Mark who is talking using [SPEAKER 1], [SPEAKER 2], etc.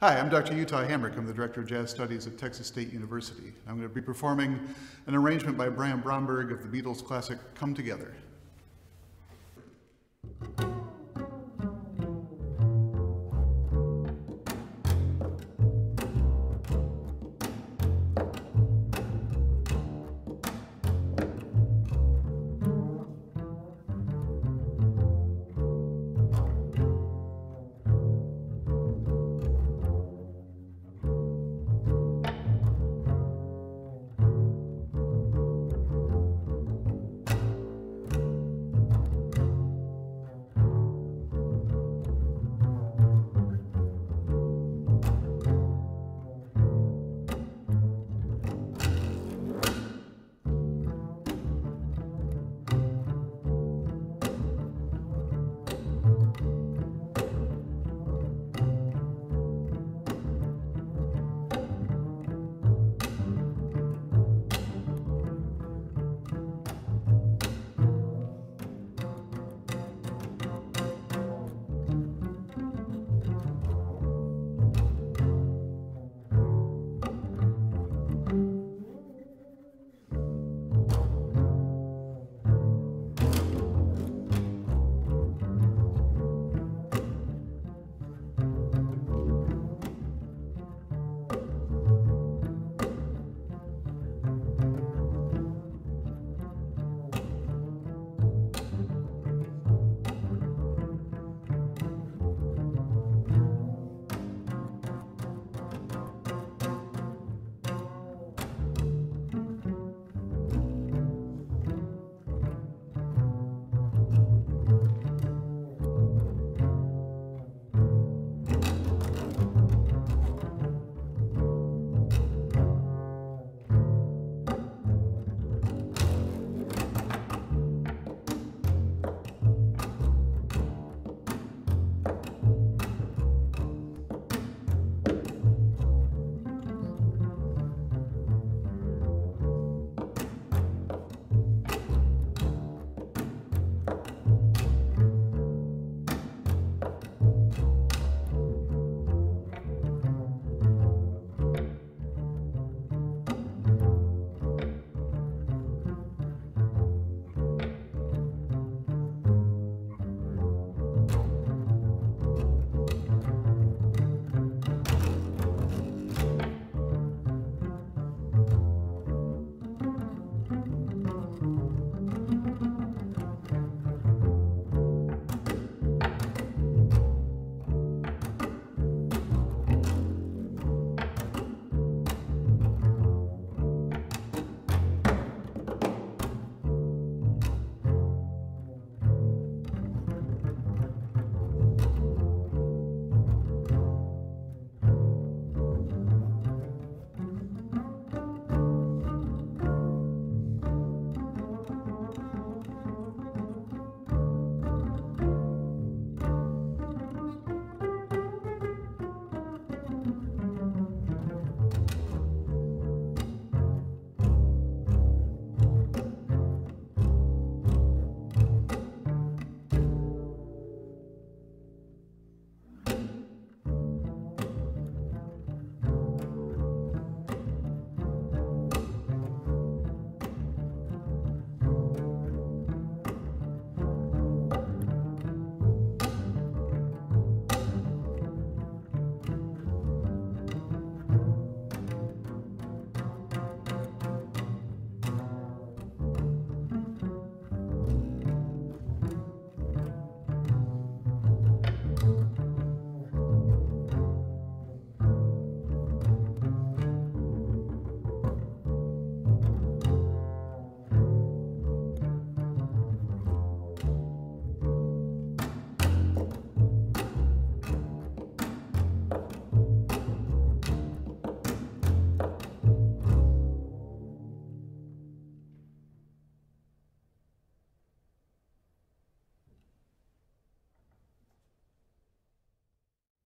[SPEAKER 1] Hi, I'm Dr. Utah Hamrick. I'm the Director of Jazz Studies at Texas State University. I'm going to be performing an arrangement by Brian Bromberg of the Beatles classic Come Together.